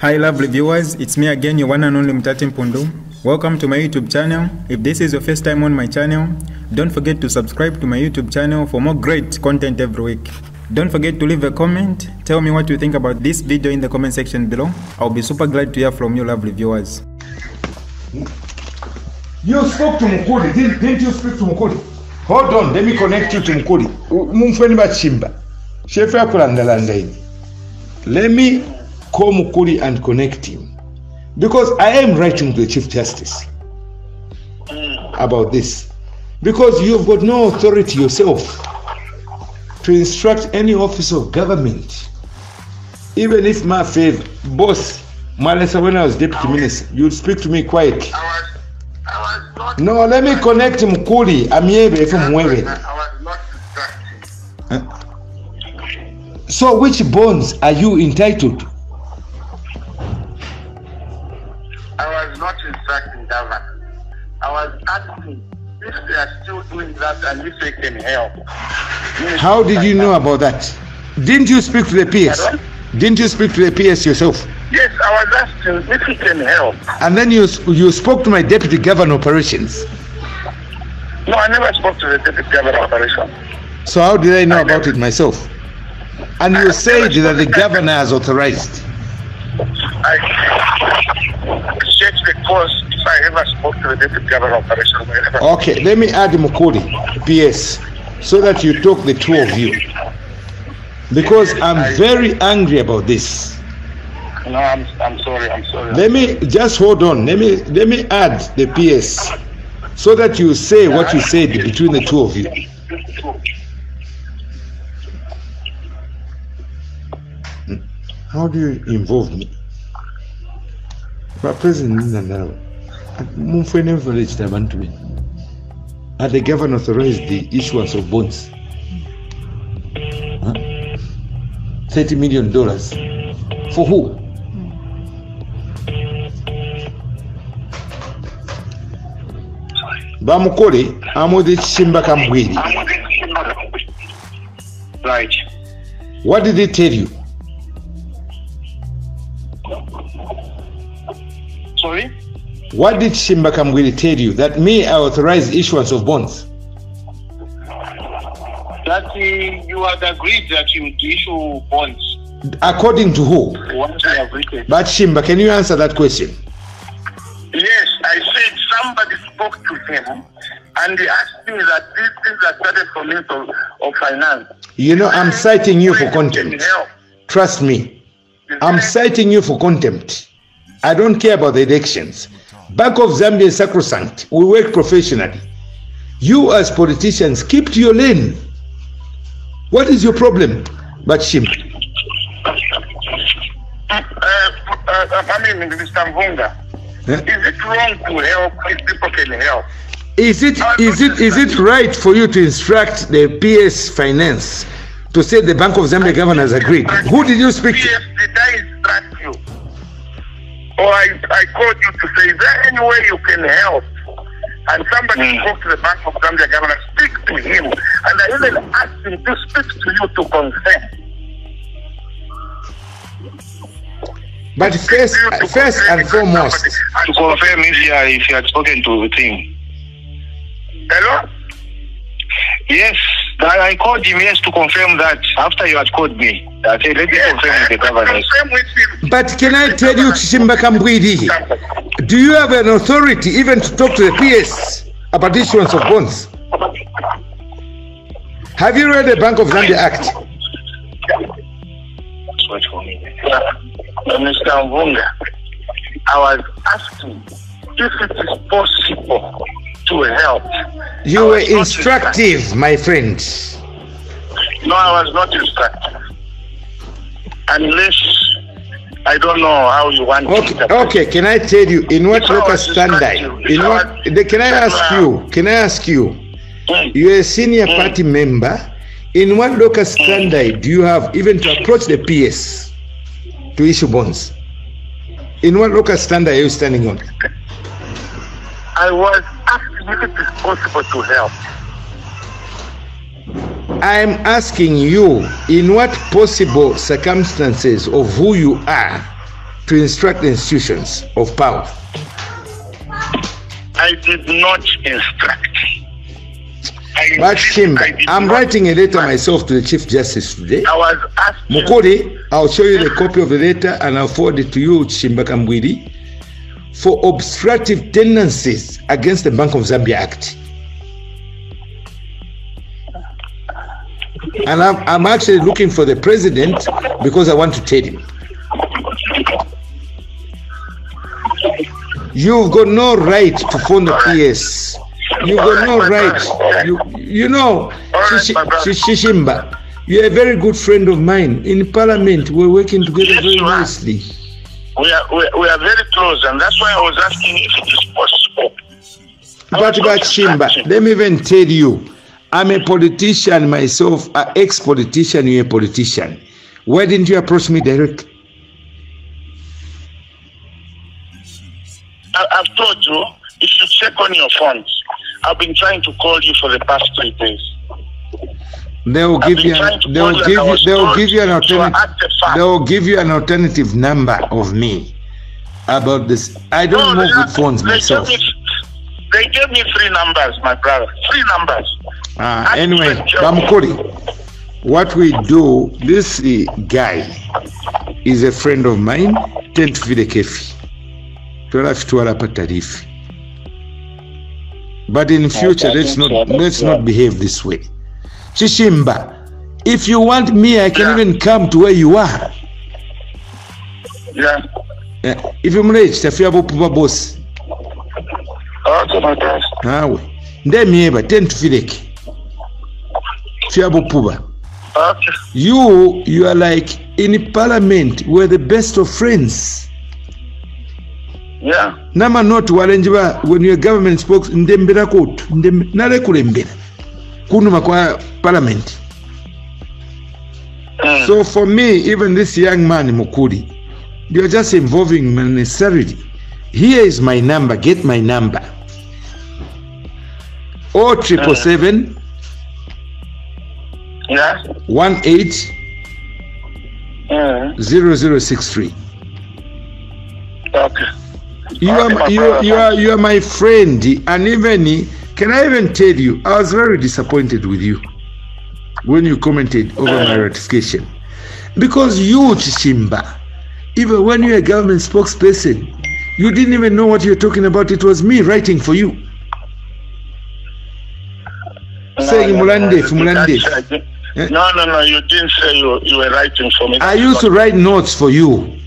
Hi lovely viewers, it's me again, your one and only Mtati Mpundu. Welcome to my YouTube channel. If this is your first time on my channel, don't forget to subscribe to my YouTube channel for more great content every week. Don't forget to leave a comment. Tell me what you think about this video in the comment section below. I'll be super glad to hear from you lovely viewers. You spoke to Mkuri, didn't, didn't you speak to Mkuri? Hold on, let me connect you to Mkuri. Mumfweni bachimba. Shefu yakulandalanda ini. Let me call Mukuli and connect him. Because I am writing to the Chief Justice mm. about this. Because you've got no authority yourself to instruct any office of government. Even if my fav boss, Malesa, when I was deputy minister, you'd speak to me quietly. I was, I was not. No, let me connect Mukuli. Amiebe from Mwebe. I was not. So, which bonds are you entitled not instructing government. I was asking if they are still doing that and if they can help. How did you know about that? Didn't you speak to the PS? Didn't you speak to the PS yourself? Yes, I was asking if he can help. And then you you spoke to my deputy governor operations. No, I never spoke to the deputy governor operations. So how did I know about it myself? And you said that the governor has authorized. I checked the course if I ever spoke to the deputy governor operation. I Okay, let me add Mukuli, PS, so that you talk the two of you. Because I'm very angry about this. No, I'm, I'm sorry, I'm sorry. Let me just hold on. Let me let me add the PS so that you say what you said between the two of you. Hmm. How do you involve me? President Nandaro, mumfwene village abantu benu. Had the governor authorized the issuance of bonds? Huh? 30 million dollars. For who? bamukole amuze kisimba kamubwiri Right. what did he tell you what did kamubwiri tell you? That me i authorized issuance of bonds. That uh, you had agreed that you would issue bonds. According to who? You have written. but shimba can you answer that question? Yes, I said somebody spoke to him and he asked me that these things are started from Minister of, of Finance. you know i'm citing you for contempt. trust me. I'm citing you for contempt. I don't care about the elections bank of zambia is sacrosanct we work professionally you as politicians keep to your lane what is your problem but shimba Uh, uh, I mean, Mr. Mvunga, Eh? is it wrong to help if people can help? Is it is it is it right for you to instruct the PS Finance to say the Bank of Zambia governors agreed? Who did you speak to? Any way you can help? And somebody hmm. spoke to the Bank of Zambia governor, speak to him. And I even asked him to speak to you to confirm. But first, first and foremost, To confirm if you, are, if you had spoken to him. Hello? Yes, I I called him yes to confirm that after you had called me. I said, let me confirm with the governor. Confirm with him. but can I tell you, Chishimba Kambwili, do you have an authority even to talk to the PS about issuance of bonds? Have you read the Bank of Zambia Act? Wait for me. Mr. Mvunga, I was asking if it is possible to help. You were not instructive, my friend. No, I was not instructive. Unless I don't know how you want Okay, it. okay. Can I tell you in what local standard? In what? was- Can I ask you? Can I ask you? Mm. You're a senior party member. In what local standard do you have even to approach the PS to issue bonds? In what local standard are you standing on? I was asking if it is possible to help. I'm asking you, in what possible circumstances of who you are, to instruct the institutions of power. I did not instruct. I But Shimba, I'm not writing a letter myself to the Chief Justice today. I was asking. Mukuri, I'll show you the copy of the letter and I'll forward it to you, Shimba Kambwili, for obstructive tendencies against the Bank of Zambia Act. And I'm, I'm actually looking for the president because I want to tell him. You've got no right to phone the PS. You've got no right. You, you know, Shishi- Shishi- Shishimba, you're a very good friend of mine. In Parliament, we're working together very nicely. We are, we, are- we are very close, and that's why I was asking if it is possible. But, but Shimba, let me even tell you, I'm a politician myself, an ex-politician, you're a politician. Why didn't you approach me directly? I, I've told you, if you check on your phones, I've been trying to call you for the past three days. They will I've give you, an, they will give you, they will give you an alternative. At the farm. They will give you an alternative number of me about this. I don't No, move with phones myself. Gave me, they gave me three numbers, my brother. Three numbers. Ah, Ask anyway, the judge. Bamukuri, what we do, this guy is a friend of mine, tentufire kefi. Twalafitwala pa tarifi. But in future, let's not let's not behave this way. Chishimba, if you want me, I can Yeah. even come to where you are. Yeah. Eh, Ife muleki tafya bupupa bosi. Okay, my brother. mieba, ten tufileke. Fya bupuba. Okay. you you are like in parliament we're the best of friends Yeah. nama not walenjiba when your government spokes, ndembera kotu ndembe- nalekulembera kunuma kwa parliament Mm. so for me even this young man mukuri you're just involving me unnecessarily here is my number get my number o triple seven yeah. one eight Mm. zero zero six three Okay. You Okay, are you, brother. you are you are my friend, and even can I even tell you, I was very disappointed with you when you commented over my ratification, because you Chishimba, even when you're a government spokesperson, you didn't even know what you're talking about. It was me writing for you. Saying Mulande, you didn't Mulande. I Eh? No, no, no. You didn't say you, you were writing for me. I used to write notes for you,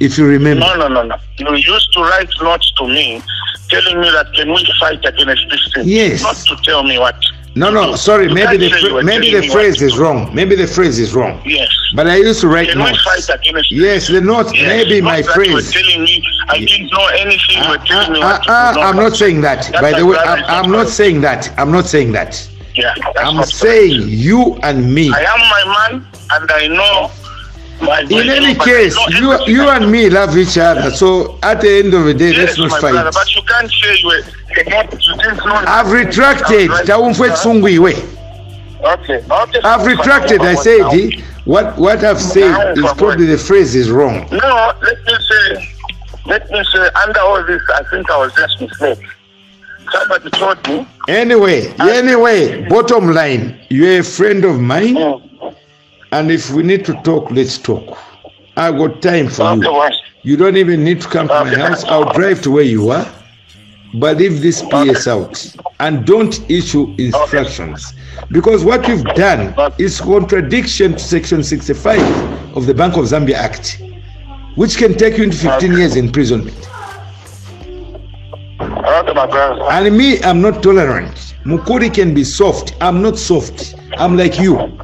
if you remember. No, no, no, no. You used to write notes to me, telling me that can we fight against this thing? Yes. Not to tell me what. No, no, sorry, You maybe the say you phr- were maybe the phrase is wrong. Maybe the phrase is wrong. Yes. But I used to write we notes. fight against Yes, the note, Yes. maybe Not my that You were phrase. telling me I didn't know anything. were Ah, telling me ah, do. Ah, ah, no, I'm not saying that. That's By the way, I'm, I'm not saying that. I'm not saying that. Yeah, I'm saying you and me. I am my man, and I know. My, In any but case, you you and me love each other. So at the end of the day, let's not fight. brother, but you can't say you were cannot. You didn't. I've retracted. Okay, okay. I've retracted. I said eh, what what I've said is probably the phrase is wrong. No, let me say, let me say, under all this, I think I was just mistaken. Somebody told me. Anyway, anyway, bottom line, you're a friend of mine, Mm. And if we need to talk, let's talk. I got time for you. You don't even need to come to my house. I'll drive to where you are. But leave this PS out and don't issue instructions. Because what you've done is contradiction to Section 65 of the Bank of Zambia Act, which can take you into 15 years imprisonment. And me, I'm not tolerant. Mukuri can be soft. I'm not soft. I'm like you.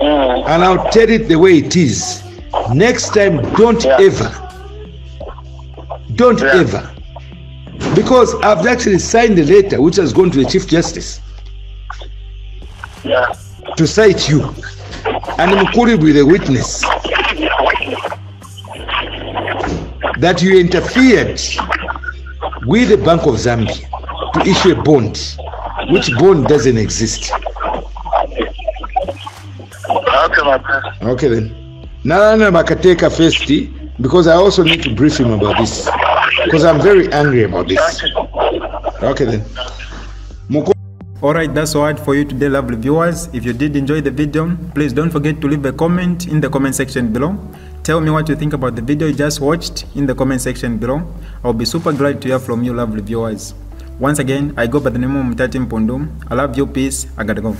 Mm. And I'll tell it the way it is. Next time, don't Yeah. ever. Don't Yeah. ever. Because I've actually signed a letter which has gone to the Chief Justice Yeah. to cite you. And Mukuri will be the witness that you interfered with the Bank of Zambia to issue a bond, which bond doesn't exist. Okay, my brother. Okay then. Nalana Makateka first because I also need to brief him about this because I'm very angry about this. Okay then. Alright, that's all for you today, lovely viewers. If you did enjoy the video, please don't forget to leave a comment in the comment section below. Tell me what you think about the video you just watched in the comment section below. I'll be super glad to hear from you, lovely viewers. Once again, I go by the name of Mutati Mpundu. I love you, peace, I gotta go.